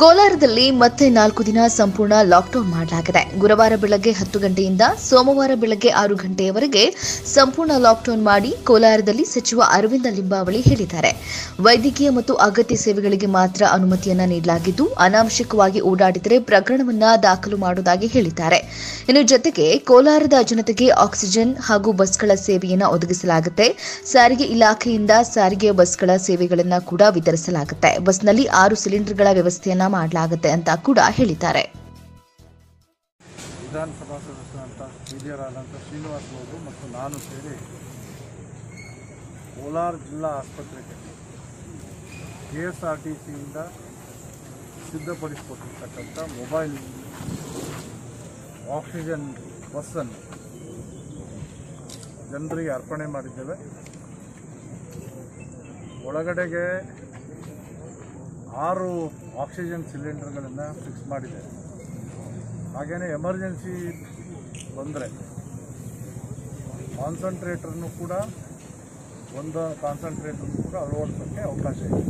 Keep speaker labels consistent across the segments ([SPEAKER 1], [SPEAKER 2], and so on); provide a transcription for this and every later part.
[SPEAKER 1] ಕೋಲಾರದಲ್ಲಿ ಮತ್ತೆ ನಾಲ್ಕು ದಿನ ಸಂಪೂರ್ಣ ಲಾಕ್ಡೌನ್ ಮಾಡಲಾಗಿದೆ. ಗುರುವಾರ ಬೆಳಗ್ಗೆ ಹತ್ತು ಗಂಟೆಯಿಂದ ಸೋಮವಾರ ಬೆಳಗ್ಗೆ ಆರು ಗಂಟೆಯವರೆಗೆ ಸಂಪೂರ್ಣ ಲಾಕ್ಡೌನ್ ಮಾಡಿ ಕೋಲಾರದಲ್ಲಿ ಸಚಿವ ಅರವಿಂದ ಲಿಂಬಾವಳಿ ಹೇಳಿದ್ದಾರೆ. ವೈದ್ಯಕೀಯ ಮತ್ತು ಅಗತ್ಯ ಸೇವೆಗಳಿಗೆ ಮಾತ್ರ ಅನುಮತಿಯನ್ನು ನೀಡಲಾಗಿದ್ದು, ಅನಾವಶ್ಯಕವಾಗಿ ಓಡಾಡಿದರೆ ಪ್ರಕರಣವನ್ನ ದಾಖಲು ಮಾಡುವುದಾಗಿ ಹೇಳಿದ್ದಾರೆ. ಇನ್ನು ಜೊತೆಗೆ ಕೋಲಾರದ ಜನತೆಗೆ ಆಕ್ಸಿಜನ್ ಹಾಗೂ ಬಸ್ಗಳ ಸೇವೆಯನ್ನು ಒದಗಿಸಲಾಗುತ್ತೆ. ಸಾರಿಗೆ ಇಲಾಖೆಯಿಂದ ಸಾರಿಗೆ ಬಸ್ಗಳ ಸೇವೆಗಳನ್ನು ಕೂಡ ವಿತರಿಸಲಾಗುತ್ತೆ. ಬಸ್ನಲ್ಲಿ ಆರು ಸಿಲಿಂಡರ್ಗಳ ವ್ಯವಸ್ಥೆಯನ್ನ ಮಾಡಲಾಗುತ್ತೆ ಅಂತ ಕೂಡ ಹೇಳಿದ್ದಾರೆ.
[SPEAKER 2] ವಿಧಾನಸಭಾ ಸದಸ್ಯರಂತ ಹಿರಿಯರಾದಂಥ ಶ್ರೀನಿವಾಸ್ ಅವರು ಮತ್ತು ನಾನು ಸೇರಿ ಕೋಲಾರ ಜಿಲ್ಲಾ ಆಸ್ಪತ್ರೆಗೆ ಕೆ ಎಸ್ ಆರ್ ಟಿ ಸಿಯಿಂದ ಸಿದ್ಧಪಡಿಸಿಕೊಟ್ಟಿರ್ತಕ್ಕಂಥ ಮೊಬೈಲ್ ಆಕ್ಸಿಜನ್ ಬಸ್ಸನ್ನು ಜನರಿಗೆ ಅರ್ಪಣೆ ಮಾಡಿದ್ದೇವೆ. ಒಳಗಡೆಗೆ ಆರು ಆಕ್ಸಿಜನ್ ಸಿಲಿಂಡರ್ಗಳನ್ನು ಫಿಕ್ಸ್ ಮಾಡಿದೆ. ಹಾಗೆಯೇ ಎಮರ್ಜೆನ್ಸಿ ಬಂದರೆ ಕಾನ್ಸಂಟ್ರೇಟರ್ನು ಕೂಡ, ಒಂದು ಕಾನ್ಸಂಟ್ರೇಟರ್ನು ಕೂಡ ಅಳವಡಿಸೋಕ್ಕೆ ಅವಕಾಶ ಇದೆ.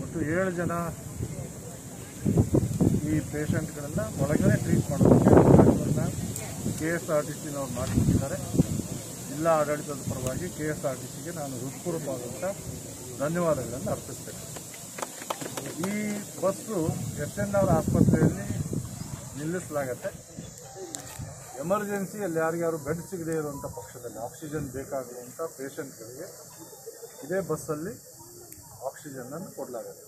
[SPEAKER 2] ಮತ್ತು ಏಳು ಜನ ಈ ಪೇಷಂಟ್ಗಳನ್ನು ಒಳಗಡೆ ಟ್ರೀಟ್ ಮಾಡೋದಕ್ಕೆ ಅವಕಾಶವನ್ನು ಕೆ ಎಸ್ ಆರ್ ಟಿ ಸಿನವ್ರು ಮಾಡಿಕೊಟ್ಟಿದ್ದಾರೆ. ಜಿಲ್ಲಾ ಆಡಳಿತದ ಪರವಾಗಿ ಕೆ ಎಸ್ ಆರ್ ಟಿ ಸಿಗೆ ನಾನು ಹೃತ್ಪೂರ್ವಕವಾದಂಥ ಧನ್ಯವಾದಗಳನ್ನು ಅರ್ಪಿಸ್ತೇನೆ ಈ ಬಸ್ಸು ಎಸ್ ಎನ್ ಆರ್ ಆಸ್ಪತ್ರೆಯಲ್ಲಿ ನಿಲ್ಲಿಸಲಾಗತ್ತೆ. ಎಮರ್ಜೆನ್ಸಿಯಲ್ಲಿ ಯಾರಿಗಾರು ಬೆಡ್ ಸಿಗದೇ ಇರುವಂಥ ಪಕ್ಷದಲ್ಲಿ ಆಕ್ಸಿಜನ್ ಬೇಕಾಗುವಂಥ ಪೇಷಂಟ್ಗಳಿಗೆ ಇದೇ ಬಸ್ಸಲ್ಲಿ ಆಕ್ಸಿಜನನ್ನು ಕೊಡಲಾಗುತ್ತೆ.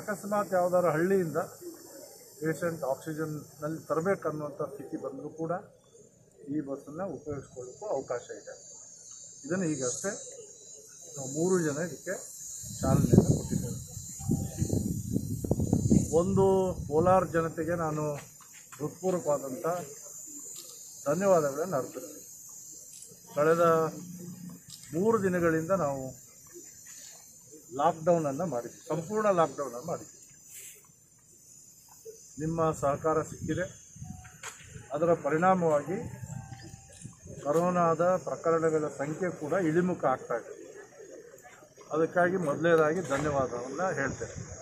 [SPEAKER 2] ಅಕಸ್ಮಾತ್ ಯಾವುದಾದ್ರು ಹಳ್ಳಿಯಿಂದ ಪೇಷಂಟ್ ಆಕ್ಸಿಜನ್ನಲ್ಲಿ ತರಬೇಕನ್ನುವಂಥ ಸ್ಥಿತಿ ಬಂದರೂ ಕೂಡ ಈ ಬಸ್ಸನ್ನು ಉಪಯೋಗಿಸ್ಕೊಳ್ಳೋಕ್ಕೂ ಅವಕಾಶ ಇದೆ. ಇದನ್ನು ಈಗಷ್ಟೇ ನಾವು ಮೂರು ಜನ ಇದಕ್ಕೆ ಚಾಲನೆಯನ್ನು ಕೊಟ್ಟಿದ್ದೇವೆ. ಒಂದು ಕೋಲಾರ ಜನತೆಗೆ ನಾನು ಹೃತ್ಪೂರ್ವಕವಾದಂಥ ಧನ್ಯವಾದಗಳನ್ನು ಅರ್ಪಿಸ್ತೀನಿ. ಕಳೆದ ಮೂರು ದಿನಗಳಿಂದ ನಾವು ಲಾಕ್ಡೌನನ್ನು ಮಾಡಿದ್ವಿ. ಸಂಪೂರ್ಣ ಲಾಕ್ಡೌನನ್ನು ಮಾಡಿದ್ವಿ. ನಿಮ್ಮ ಸಹಕಾರ ಸಿಕ್ಕಿದೆ. ಅದರ ಪರಿಣಾಮವಾಗಿ ಕರೋನಾದ ಪ್ರಕರಣಗಳ ಸಂಖ್ಯೆ ಕೂಡ ಇಳಿಮುಖ ಆಗ್ತಾ ಇದೆ. ಅದಕ್ಕಾಗಿ ಮೊದಲನೇದಾಗಿ ಧನ್ಯವಾದವನ್ನು ಹೇಳ್ತೇನೆ.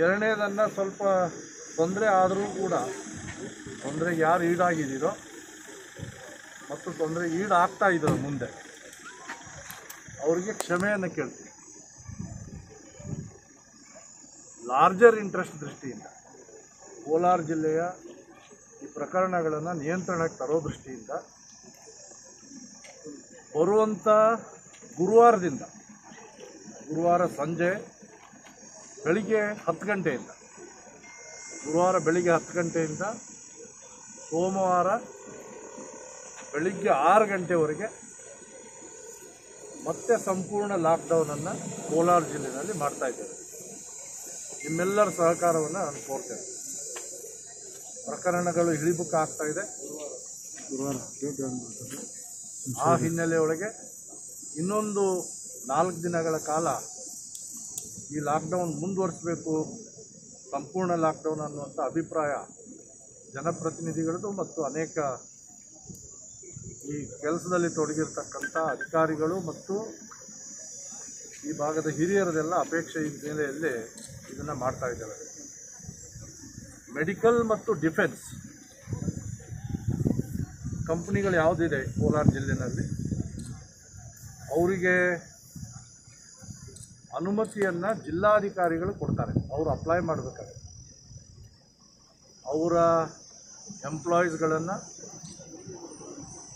[SPEAKER 2] ಎರಡನೇದನ್ನು ಸ್ವಲ್ಪ ತೊಂದರೆ ಆದರೂ ಕೂಡ ತೊಂದರೆ ಯಾರು ಈಡಾಗಿದ್ದೀರೋ ಮತ್ತು ತೊಂದರೆ ಈಡಾಗ್ತಾ ಇದ್ದಾರೆ ಮುಂದೆ, ಅವರಿಗೆ ಕ್ಷಮೆಯನ್ನು ಕೇಳ್ತೀವಿ ಲಾರ್ಜರ್ ಇಂಟ್ರೆಸ್ಟ್ ದೃಷ್ಟಿಯಿಂದ ಕೋಲಾರ ಜಿಲ್ಲೆಯ ಈ ಪ್ರಕರಣಗಳನ್ನು ನಿಯಂತ್ರಣಕ್ಕೆ ತರೋ ದೃಷ್ಟಿಯಿಂದ ಬರುವಂಥ ಗುರುವಾರದಿಂದ, ಗುರುವಾರ ಸಂಜೆ ಬೆಳಿಗ್ಗೆ ಹತ್ತು ಗಂಟೆಯಿಂದ. ಗುರುವಾರ ಬೆಳಿಗ್ಗೆ ಹತ್ತು ಗಂಟೆಯಿಂದ ಸೋಮವಾರ ಬೆಳಿಗ್ಗೆ ಆರು ಗಂಟೆವರೆಗೆ ಮತ್ತೆ ಸಂಪೂರ್ಣ ಲಾಕ್ಡೌನನ್ನು ಕೋಲಾರ ಜಿಲ್ಲೆಯಲ್ಲಿ ಮಾಡ್ತಾ ಇದ್ದೇವೆ. ನಿಮ್ಮೆಲ್ಲರ ಸಹಕಾರವನ್ನು ನಾನು ಕೋರ್ತೇನೆ. ಪ್ರಕರಣಗಳು ಇಳಿಮುಖ ಆಗ್ತಾ ಇದೆ. ಆ ಹಿನ್ನೆಲೆಯೊಳಗೆ ಇನ್ನೊಂದು ನಾಲ್ಕು ದಿನಗಳ ಕಾಲ ಈ ಲಾಕ್ಡೌನ್ ಮುಂದುವರಿಸಬೇಕು, ಸಂಪೂರ್ಣ ಲಾಕ್ಡೌನ್ ಅನ್ನುವಂಥ ಅಭಿಪ್ರಾಯ ಜನಪ್ರತಿನಿಧಿಗಳದ್ದು ಮತ್ತು ಅನೇಕ ಈ ಕೆಲಸದಲ್ಲಿ ತೊಡಗಿರ್ತಕ್ಕಂಥ ಅಧಿಕಾರಿಗಳು ಮತ್ತು ಈ ಭಾಗದ ಹಿರಿಯರದೆಲ್ಲ ಅಪೇಕ್ಷೆ ಹಿನ್ನೆಲೆಯಲ್ಲಿ ಇದನ್ನು ಮಾಡ್ತಾ ಇದ್ದಾರೆ. ಮೆಡಿಕಲ್ ಮತ್ತು ಡಿಫೆನ್ಸ್ ಕಂಪ್ನಿಗಳು ಯಾವುದಿದೆ ಕೋಲಾರ ಜಿಲ್ಲೆಯಲ್ಲಿ ಅವರಿಗೆ ಅನುಮತಿಯನ್ನು ಜಿಲ್ಲಾಧಿಕಾರಿಗಳು ಕೊಡ್ತಾರೆ. ಅವರು ಅಪ್ಲೈ ಮಾಡಬೇಕಾದ್ರೆ ಅವರ ಎಂಪ್ಲಾಯೀಸ್ಗಳನ್ನು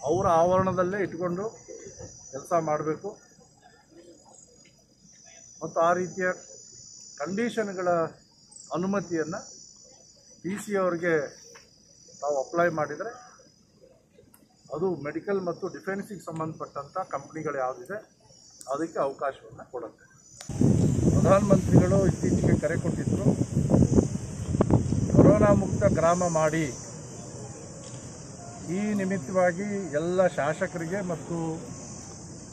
[SPEAKER 2] ಅವರ ಆವರಣದಲ್ಲೇ ಇಟ್ಕೊಂಡು ಕೆಲಸ ಮಾಡಬೇಕು. ಮತ್ತು ಆ ರೀತಿಯ ಕಂಡೀಷನ್ಗಳ ಅನುಮತಿಯನ್ನು ಡಿ ಸಿ ಅವ್ರಿಗೆ ತಾವು ಅಪ್ಲೈ ಮಾಡಿದರೆ ಅದು ಮೆಡಿಕಲ್ ಮತ್ತು ಡಿಫೆನ್ಸಿಗೆ ಸಂಬಂಧಪಟ್ಟಂಥ ಕಂಪ್ನಿಗಳು ಯಾವುದಿದೆ, ಅದಕ್ಕೆ ಅವಕಾಶವನ್ನು ಕೊಡುತ್ತೆ. ಪ್ರಧಾನಮಂತ್ರಿಗಳು ಇತ್ತೀಚೆಗೆ ಕರೆ ಕೊಟ್ಟಿದ್ದರು ಕೊರೋನಾ ಮುಕ್ತ ಗ್ರಾಮ ಮಾಡಿ. ಈ ನಿಮಿತ್ತವಾಗಿ ಎಲ್ಲ ಶಾಸಕರಿಗೆ ಮತ್ತು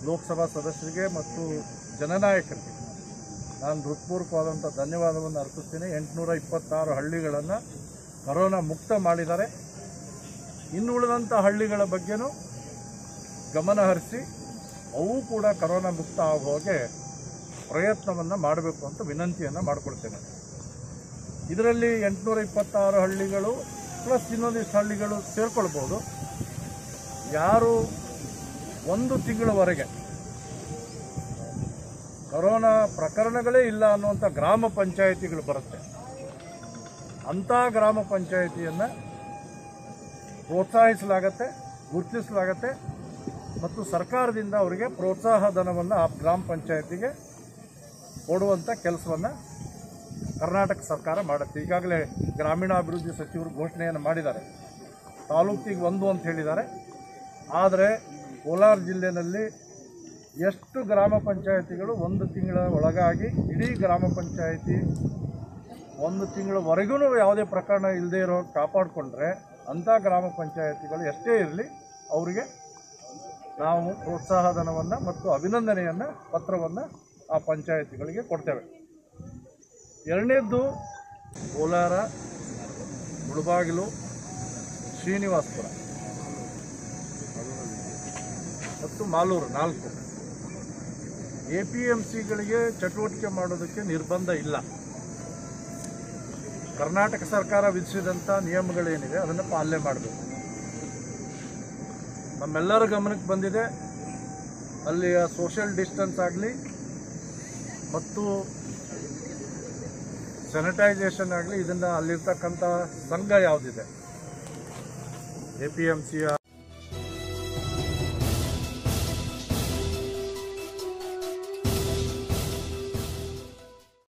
[SPEAKER 2] ಲೋಕಸಭಾ ಸದಸ್ಯರಿಗೆ ಮತ್ತು ಜನನಾಯಕರಿಗೆ ನಾನು ಹೃತ್ಪೂರ್ವಕವಾದಂಥ ಧನ್ಯವಾದವನ್ನು ಅರ್ಪಿಸ್ತೀನಿ. ಎಂಟುನೂರ ಇಪ್ಪತ್ತಾರು ಹಳ್ಳಿಗಳನ್ನು ಕರೋನಾ ಮುಕ್ತ ಮಾಡಿದ್ದಾರೆ. ಇನ್ನು ಉಳಿದಂಥ ಹಳ್ಳಿಗಳ ಬಗ್ಗೆನೂ ಗಮನ ಹರಿಸಿ, ಅವು ಕೂಡ ಕರೋನಾ ಮುಕ್ತ ಆಗೋ ಹಾಗೆ ಪ್ರಯತ್ನವನ್ನು ಮಾಡಬೇಕು ಅಂತ ವಿನಂತಿಯನ್ನು ಮಾಡಿಕೊಳ್ತೇನೆ. ಇದರಲ್ಲಿ ಎಂಟುನೂರ ಇಪ್ಪತ್ತಾರು ಹಳ್ಳಿಗಳು ಪ್ಲಸ್ ಇನ್ನೊಂದಿಷ್ಟು ಹಳ್ಳಿಗಳು ಸೇರ್ಕೊಳ್ಬೋದು ಯಾರು ಒಂದು ತಿಂಗಳವರೆಗೆ ಕೊರೋನಾ ಪ್ರಕರಣಗಳೇ ಇಲ್ಲ ಅನ್ನುವಂಥ ಗ್ರಾಮ ಪಂಚಾಯಿತಿಗಳು ಬರುತ್ತೆ. ಅಂಥ ಗ್ರಾಮ ಪಂಚಾಯಿತಿಯನ್ನು ಪ್ರೋತ್ಸಾಹಿಸಲಾಗತ್ತೆ, ಗುರುತಿಸಲಾಗತ್ತೆ ಮತ್ತು ಸರ್ಕಾರದಿಂದ ಅವರಿಗೆ ಪ್ರೋತ್ಸಾಹ ಧನವನ್ನು ಆ ಗ್ರಾಮ ಪಂಚಾಯತಿಗೆ ಕೊಡುವಂಥ ಕೆಲಸವನ್ನು ಕರ್ನಾಟಕ ಸರ್ಕಾರ ಮಾಡುತ್ತೆ. ಈಗಾಗಲೇ ಗ್ರಾಮೀಣಾಭಿವೃದ್ಧಿ ಸಚಿವರು ಘೋಷಣೆಯನ್ನು ಮಾಡಿದ್ದಾರೆ. ತಾಲೂಕಿಗೆ ಒಂದು ಅಂತ ಹೇಳಿದ್ದಾರೆ. ಆದರೆ ಕೋಲಾರ ಜಿಲ್ಲೆಯಲ್ಲಿ ಎಷ್ಟು ಗ್ರಾಮ ಪಂಚಾಯಿತಿಗಳು ಒಂದು ತಿಂಗಳ ಒಳಗಾಗಿ ಇಡೀ ಗ್ರಾಮ ಪಂಚಾಯಿತಿ ಒಂದು ತಿಂಗಳವರೆಗೂ ಯಾವುದೇ ಪ್ರಕರಣ ಇಲ್ಲದೆ ಇರೋ ಕಾಪಾಡಿಕೊಂಡ್ರೆ ಅಂಥ ಗ್ರಾಮ ಪಂಚಾಯಿತಿಗಳು ಎಷ್ಟೇ ಇರಲಿ ಅವರಿಗೆ ನಾವು ಪ್ರೋತ್ಸಾಹಧನವನ್ನು ಮತ್ತು ಅಭಿನಂದನೆಯನ್ನು ಪತ್ರವನ್ನು ಆ ಪಂಚಾಯತ್ಗಳಿಗೆ ಕೊಡ್ತೇವೆ. ಎರಡನೇದ್ದು ಕೋಲಾರ, ಮುಳಬಾಗಿಲು, ಶ್ರೀನಿವಾಸಪುರ. ಮತ್ತು ಮಾಲೂರು ನಾಲ್ಕು. ಎ ಪಿ ಎಂ ಸಿಗಳಿಗೆ ಚಟುವಟಿಕೆ ಮಾಡೋದಕ್ಕೆ ನಿರ್ಬಂಧ ಇಲ್ಲ. ಕರ್ನಾಟಕ ಸರ್ಕಾರ ವಿಧಿಸಿದಂಥ ನಿಯಮಗಳೇನಿದೆ, ಅದನ್ನು ಪಾಲನೆ ಮಾಡಬೇಕು. ನಮ್ಮೆಲ್ಲರ ಗಮನಕ್ಕೆ ಬಂದಿದೆ. ಅಲ್ಲಿಯ ಸೋಷಿಯಲ್ ಡಿಸ್ಟೆನ್ಸ್ ಆಗಲಿ ಮತ್ತು ಸ್ಯಾನಿಟೈಸೇಷನ್ ಆಗಲಿ ಇದನ್ನು ಅಲ್ಲಿರ್ತಕ್ಕಂಥ ಸಂಘ ಯಾವುದಿದೆ? ಎ ಪಿ ಎಂ ಸಿಯ